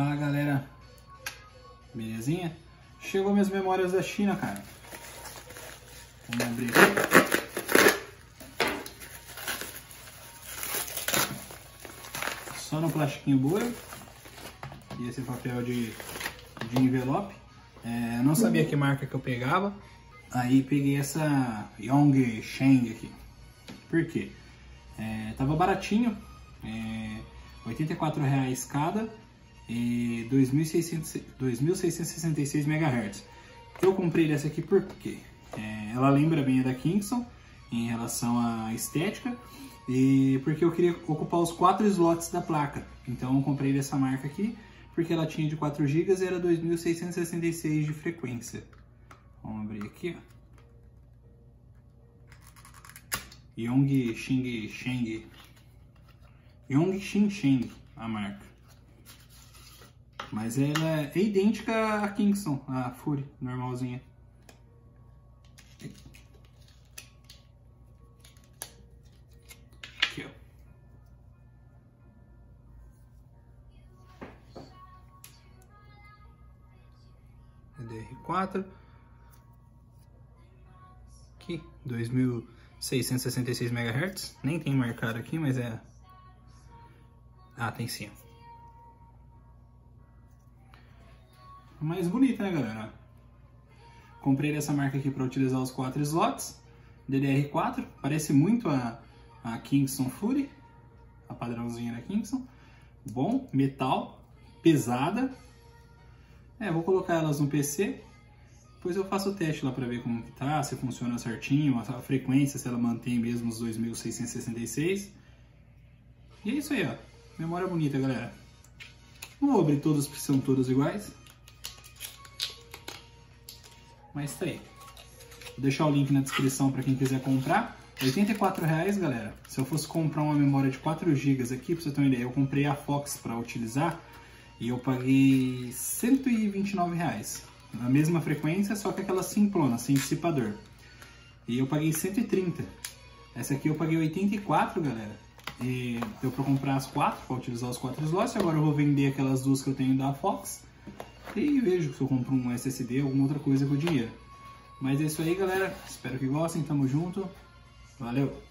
Fala galera, belezinha? Chegou minhas memórias da China, cara. Vamos abrir aqui. Só no plastiquinho bolha. E esse papel de, de envelope. É, não sabia que marca que eu pegava. Aí peguei essa Yong Sheng aqui. Por quê? É, tava baratinho. É, 84 reais cada e 2.666 MHz. Eu comprei essa aqui porque é, ela lembra bem a da Kingston em relação à estética e porque eu queria ocupar os quatro slots da placa. Então eu comprei dessa marca aqui porque ela tinha de 4 GB e era 2.666 de frequência. Vamos abrir aqui, ó. Yong Xing Sheng. Yong Xing Sheng, a marca. Mas ela é idêntica à Kingston, a Fury, normalzinha. Aqui, ó. DDR4. Aqui, 2666 MHz. Nem tem marcado aqui, mas é... Ah, tem sim. Mais bonita, né, galera? Comprei essa marca aqui para utilizar os quatro slots. DDR4, parece muito a, a Kingston Fury, a padrãozinha da Kingston. Bom, metal, pesada. É, vou colocar elas no PC. Depois eu faço o teste lá para ver como que tá, se funciona certinho, a frequência, se ela mantém mesmo os 2666. E é isso aí, ó. Memória bonita, galera. Não vou abrir todas porque são todas iguais. Mas tá aí. Vou deixar o link na descrição para quem quiser comprar. R$ reais, galera. Se eu fosse comprar uma memória de 4 GB aqui, pra você ter uma ideia, eu comprei a Fox para utilizar e eu paguei 129 reais. Na mesma frequência, só que aquela simplona, sem dissipador. E eu paguei 130. Essa aqui eu paguei 84, galera. E deu para comprar as quatro, para utilizar os quatro slots. Agora eu vou vender aquelas duas que eu tenho da Fox e vejo se eu compro um SSD ou alguma outra coisa com o dinheiro. Mas é isso aí, galera. Espero que gostem. Tamo junto. Valeu!